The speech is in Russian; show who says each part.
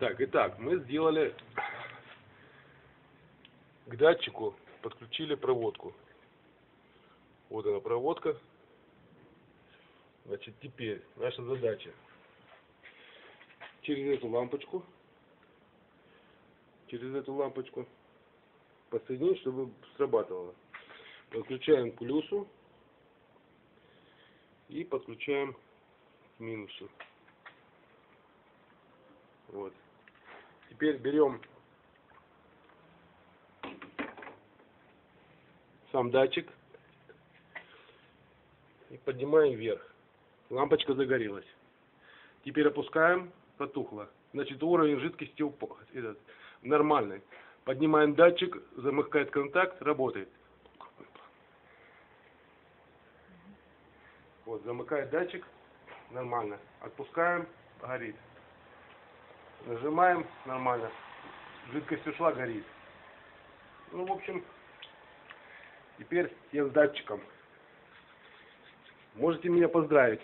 Speaker 1: Так, итак, мы сделали к датчику, подключили проводку. Вот она проводка. Значит, теперь наша задача через эту лампочку, через эту лампочку подсоединить, чтобы срабатывало. Подключаем к плюсу и подключаем к минусу. Вот. Теперь берем сам датчик и поднимаем вверх. Лампочка загорелась. Теперь опускаем, потухло. Значит, уровень жидкости упал, этот, нормальный. Поднимаем датчик, замыкает контакт, работает. Вот, замыкает датчик, нормально. Отпускаем, горит. Нажимаем, нормально. Жидкость ушла, горит. Ну, в общем, теперь я с датчиком. Можете меня поздравить.